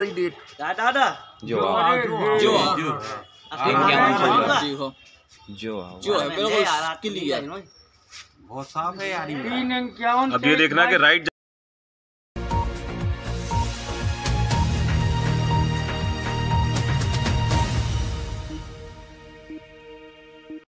date दादा जो जो जो जो जो है बिल्कुल क्लियर बहुत साफ़ है यार तीन इक्यावन अब ये देखना कि राइट